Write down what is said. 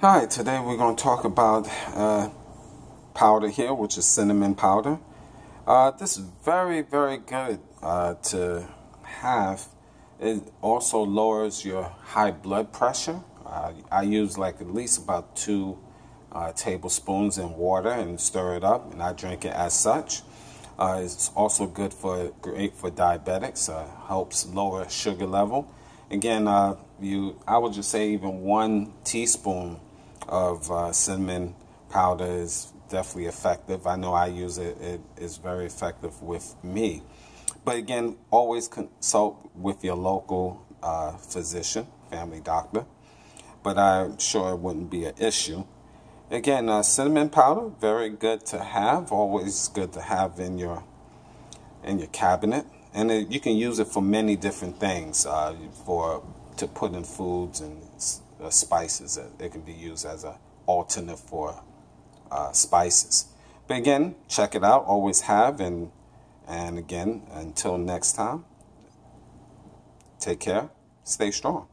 Hi, today we're going to talk about uh, powder here, which is cinnamon powder. Uh, this is very, very good uh, to have. It also lowers your high blood pressure. Uh, I use like at least about two uh, tablespoons in water and stir it up, and I drink it as such. Uh, it's also good for great for diabetics. helps lower sugar level. Again, you I would just say even one teaspoon of uh, cinnamon powder is definitely effective. I know I use it, it is very effective with me. But again, always consult with your local uh, physician, family doctor. But I'm sure it wouldn't be an issue. Again, uh, cinnamon powder, very good to have. Always good to have in your in your cabinet, and it, you can use it for many different things. Uh, for to put in foods and uh, spices. It can be used as an alternate for uh, spices. But again, check it out. Always have. And, and again, until next time, take care. Stay strong.